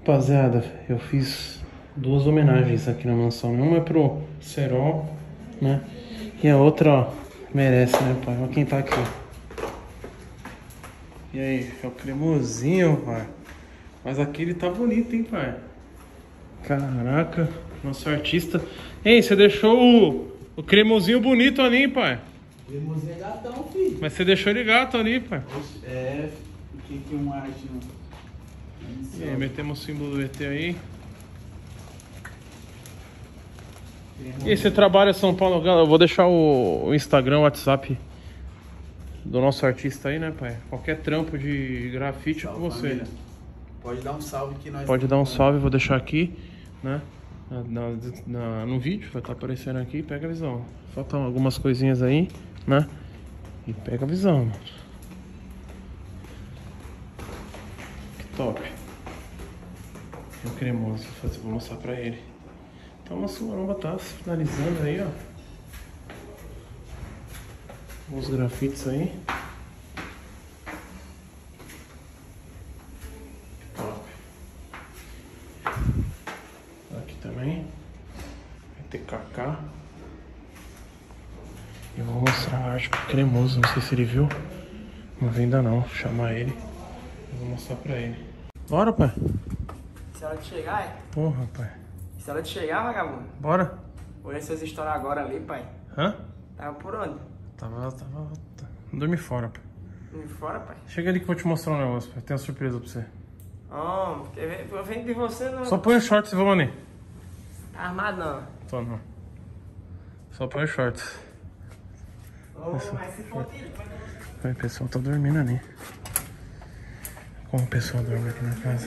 Rapaziada, eu fiz duas homenagens aqui na mansão. Uma é pro Serol, né? E a outra, ó, merece, né, pai? Olha quem tá aqui. E aí, é o cremosinho, pai. Mas aquele tá bonito, hein, pai? Caraca, nosso artista. Ei, você deixou o, o cremosinho bonito ali, hein, pai? Cremosinho é gatão, filho. Mas você deixou ele gato ali, pai. É, o que que um arte. E aí, metemos o símbolo do ET aí. E você trabalha São Paulo? Galera, Eu vou deixar o, Instagram, o WhatsApp do nosso artista aí, né, pai? Qualquer trampo de grafite é com você. família. Pode dar um salve que nós... Pode dar um salve, vou deixar aqui, né? Na, na- no vídeo, vai estar aparecendo aqui, pega a visão. Faltam algumas coisinhas aí, né? E pega a visão, mano. Que top. O cremoso, vou fazer- vou mostrar pra ele. Então a nossa maromba tá finalizando aí, ó. Os grafites aí. Top. Aqui também. Vai ter. E eu vou mostrar a arte pro cremoso. Não sei se ele viu. Não vi ainda não. Vou chamar ele. Eu vou mostrar pra ele. Bora, pai. Se hora de chegar, é? Porra, pai. Se hora de chegar, vagabundo. Bora. Olha essas histórias agora ali, pai. Hã? Tava por onde? Tava, tava. tá. Dormi fora, pai. Vim fora, pai. Chega ali que eu vou te mostrar um negócio, pai. Tem uma surpresa pra você. Oh, eu venho de você não. Só põe os shorts e vamos ali. Tá armado não. Tô não. Só põe os shorts. Oh, mas se for tiro, vai Ai, O pessoal tá dormindo ali. Como o pessoal dorme aqui na casa?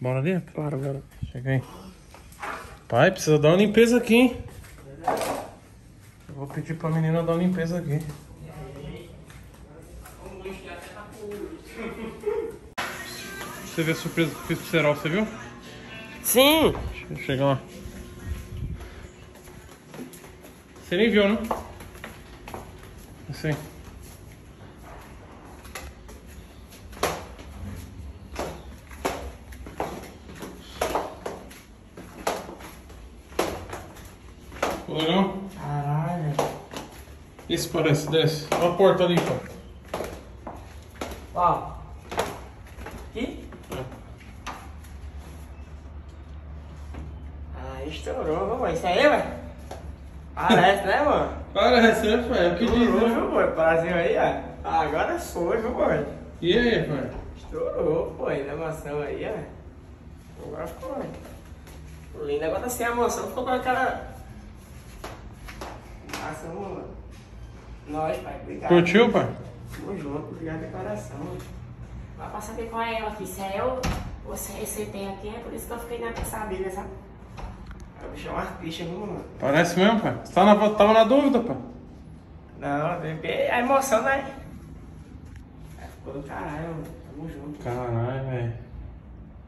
Bora ali? Bora, bora. Chega aí. Pai, precisa dar uma limpeza aqui, hein? Eu vou pedir pra menina dar uma limpeza aqui. Você vê a surpresa que eu fiz pro Serol, você viu? Sim! Chega lá. Você nem viu, né? Assim. Ficou legal? Caralho. Esse parece, desce. Olha a porta ali, pô. Ó. Aqui? Ah, estourou, mano. Isso aí, velho? Parece, né, mano? Parece, né, pai? É o que diz, Estourou, né? viu? Brasil aí, ó. Agora foi, viu, pô? E aí, pai? Estourou, pô. A maçã aí, ó. Agora foi. Lindo. Agora assim a maçã ficou com aquela. Maçã, mano. Nós, pai. Obrigado. Curtiu, pai? Tamo junto. Obrigado de coração. Vai pra saber qual é ela aqui. Se é eu ou se você tem aqui, é por isso que eu fiquei nessa sabida, sabe? O bicho é um artista, viu, mano? Parece mesmo, pai? Você tá na, tava na dúvida, pai? Não, é a emoção, né? Ficou do caralho, mano. Tamo junto. Caralho, velho.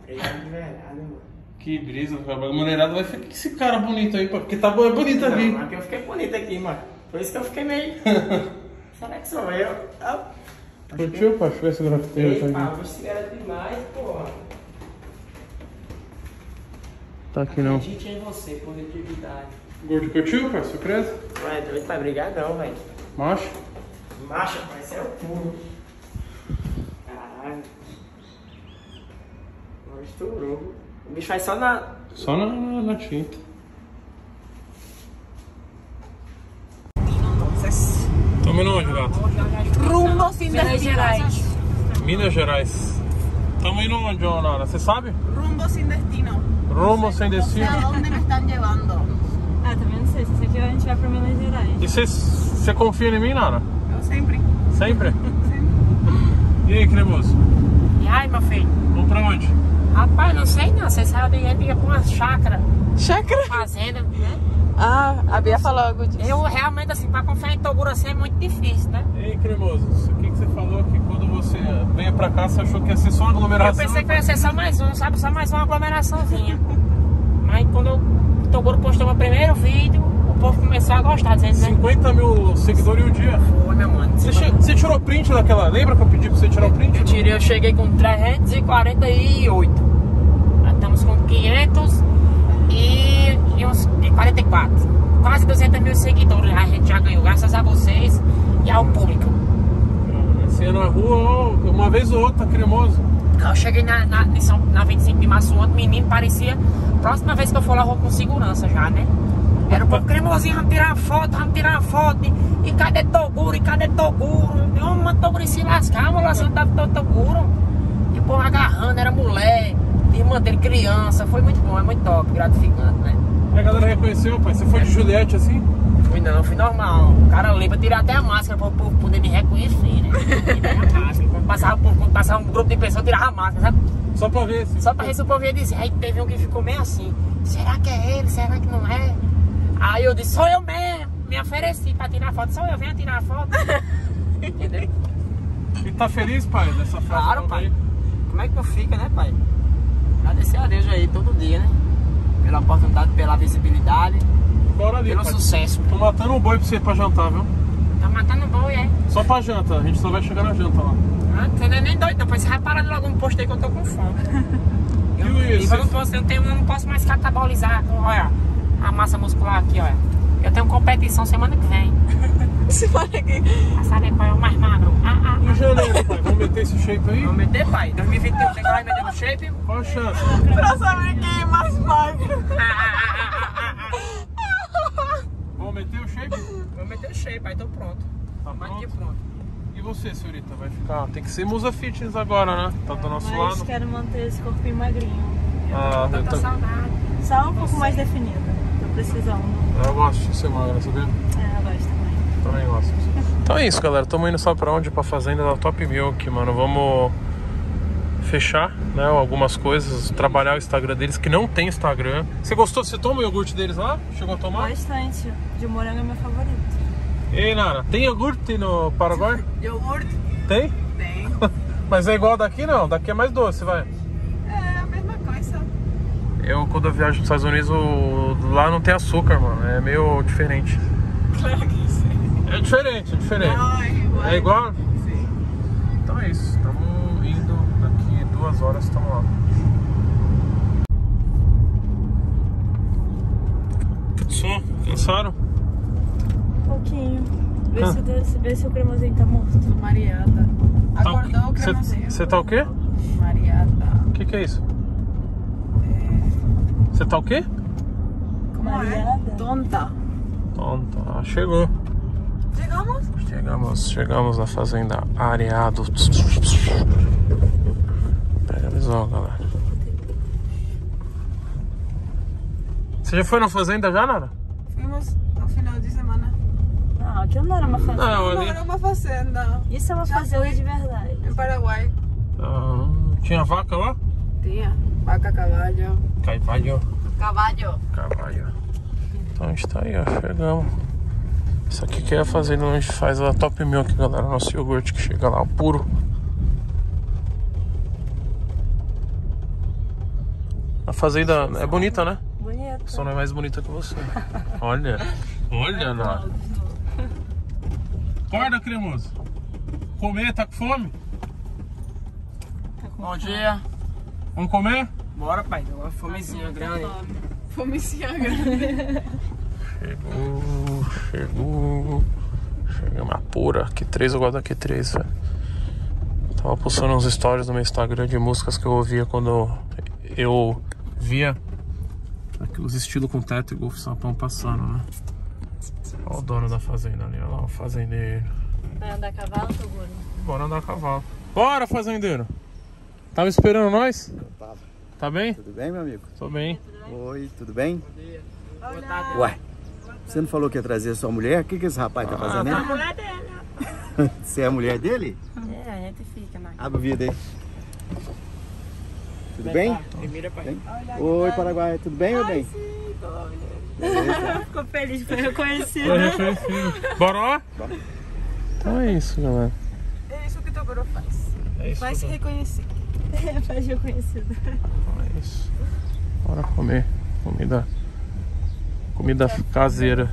Obrigado de verdade, mano. Que brisa, cara. A mulherada vai ficar. Que esse cara bonito aí? Porque tá é bonito ali. Não, aqui eu fiquei bonito aqui, mano. Por isso que eu fiquei meio. Será que sou eu? Ah, Curtiu, pai? Deixa eu ver Ei, tá pá, aqui. você era demais, porra. Tá aqui não. Acredite em você, positividade. Gordo, curtiu, pai? Surpresa? Ué, doido, pai, brigadão, velho. Macho? Marcha, pai, isso é o puro. Caralho. Agora estourou. O bicho faz só na. Só na, na, na tinta. Tamo indo onde, gato? Rumbo sin Minas destino. Gerais. Minas Gerais. Tamo indo onde, Nara? Você sabe? Rumbo sin destino. Rumo sem destino. dónde me están llevando. Ah, também não sei. Se você quiser, a gente vai pra Minas Gerais. E você- você confia em mim, Nara? Yo siempre. Sempre? E aí, cremoso? E aí, meu filho? Vamos pra onde? Rapaz, não sei não. Você sabe, ele ia pra uma chácara, Chácara? fazenda, né? Ah, a Bia falou algo disso. Eu realmente, assim, pra confiar em Toguro assim é muito difícil, né? E aí, cremoso, o que, que você falou que quando você vem pra cá, você achou que ia ser só uma Eu aglomeração? pensei que ia ser só mais um, sabe? Só mais uma aglomeraçãozinha. Mas quando eu- o Toguro postou meu primeiro vídeo, o povo começou a gostar, dizendo, né? 50 mil seguidores em um dia. Oi, meu mano. Você, che- você tirou print daquela? Lembra que eu pedi pra você tirar o print? Eu tirei, eu cheguei com 348. Nós estamos com 500 e, e uns e 44. Quase 200 mil seguidores a gente já ganhou, graças a vocês e ao público. Você ia na rua, uma vez ou outra, cremoso. Eu cheguei na, na, na 25 de março ontem, menino parecia. Próxima vez que eu for lá, eu vou com segurança já, né? Era o povo cremosinho, vamos tirar uma foto, vamos tirar uma foto. E, cadê Toguro? E cadê Toguro? Eu mano, Toguro se lascar, mano, lançando da da Toguro. E o povo agarrando, era mulher, irmã dele, criança. Foi muito bom, é muito top, gratificante, né? E a galera reconheceu, pai. Você foi de Juliette assim? Fui não, fui normal. O cara lembra, tirei até a máscara pra o povo poder me reconhecer, né? A máscara. Quando passava, quando passava um grupo de pessoas, tirava a máscara, sabe? Só pra ver se. Só pra ver se o povo ia dizer. Aí teve um que ficou meio assim: será que é ele? Será que não é? Aí eu disse: sou eu mesmo. Me ofereci pra tirar foto. Sou eu, venha tirar foto. Entendeu? E tá feliz, pai, dessa fase? Claro, pai. aí? Como é que não fica, né, pai? Agradecer a Deus aí todo dia, né? Pela oportunidade, pela visibilidade, Bora ali, pelo pai. sucesso. Tô matando um boi pra você ir pra jantar, viu? Tá matando boi, é? Só pra janta, a gente só vai chegar na janta lá. Ah, Você não é nem doido, não. Pois você vai parar logo no posto aí que eu tô com fome. Eu, E e isso? eu, não posso, eu, tenho, eu não posso mais catabolizar. Olha, a massa muscular aqui, olha. Eu tenho competição semana que vem. Semana que Pra saber qual é o mais magro. Ah, ah, Em janeiro, pai, vamos meter esse shape aí? Vou meter, pai. 2021 chega lá e meter no shape. Qual a chance? pra saber quem é mais magro. Ah, ah, ah, ah, ah, ah. Vamos meter o shape? Vou meter o shape, pai. Tô pronto. Tá Mais que pronto? pronto. E você, senhorita, vai ficar? Tem que ser musa fitness agora, né? Tá do nosso Mas lado. quero manter esse corpinho magrinho. Ah, eu, Tanta tô... saudade. Só um pouco mais definido. Tô precisando. eu gosto de ser magra, sabia? É, eu gosto também. Também gosto. Então é isso, galera. Tamo indo só pra onde? Pra fazenda da Top Milk, mano. Vamos fechar, né? Algumas coisas, trabalhar o Instagram deles, que não tem Instagram. Você gostou? Você toma o iogurte deles lá? Chegou a tomar? Bastante. De morango é meu favorito. Ei, Nara, tem iogurte no Paraguai? Iogurte? Tem? Tem. Mas é igual daqui não, daqui é mais doce, vai. É a mesma coisa. Eu, quando eu viajo pros Estados Unidos, o- lá não tem açúcar, mano. É meio diferente. É diferente, é diferente. Não, é igual. É igual? Sim. Então é isso. Estamos indo daqui duas horas, estamos lá. Só? Cansaram? Um pouquinho. Vê, Ah. se, o- vê se o cremosinho tá morto. Mariada. Acordou o cremosinho. Você tá o quê? Mariada. O que, que é isso? Você tá o quê? Como é? Tonta. Tonta. Ah, chegou. Chegamos? Chegamos, chegamos na fazenda Areado. Pega a visão, galera. Você já foi na fazenda já, Nara? Fomos no final de semana. Não, aquilo não era uma fazenda. Não, Não, ali. era uma fazenda. Isso é uma Já fazenda fui. de verdade. Em Paraguai. Ah, tinha vaca lá? Tinha. Vaca, cavalho. Cavalho. Cavalho. Cavalho. Então a gente tá aí, ó. Chegamos. Isso aqui que é a fazenda onde faz a top milk, galera. Nosso iogurte que chega lá, puro. A fazenda é bonita, né? Bonito. Só não é mais bonita que você. Olha. Olha, Nara. Acorda, cremoso. Comer, tá com fome? Bom dia. Vamos comer? Bora, pai. Deu uma fomezinha grande. Fomicinha grande. Chegou, chegou. Chegamos a pura. Que três eu gosto da Q3, velho. Tava postando uns stories no meu Instagram de músicas que eu ouvia quando eu via aqueles estilo com teto e golfe sapão passando, né? Olha o dono da fazenda ali, olha lá, o fazendeiro. Vai andar a cavalo, Toguro? Bora andar a cavalo. Bora, fazendeiro! Tava esperando nós? Tava. Tá bem? Tudo bem, meu amigo? Tô bem. Oi, tudo bem? Boa tarde. Ué, você não falou que ia trazer sua mulher? O que, que esse rapaz tá fazendo A aí? mulher dele. Você é a mulher dele? É, a gente fica, né? Abre o vidro aí. Tudo bem? Primeira. Oi, Paraguai, tudo bem, meu bem? Beleza. Ficou feliz, foi reconhecido. Foi reconhecido. Bora lá? Então é isso, galera. É isso que o Toguro faz. É isso. Vai se reconhecer. É, faz reconhecido. É isso. Bora comer. Comida. Comida caseira.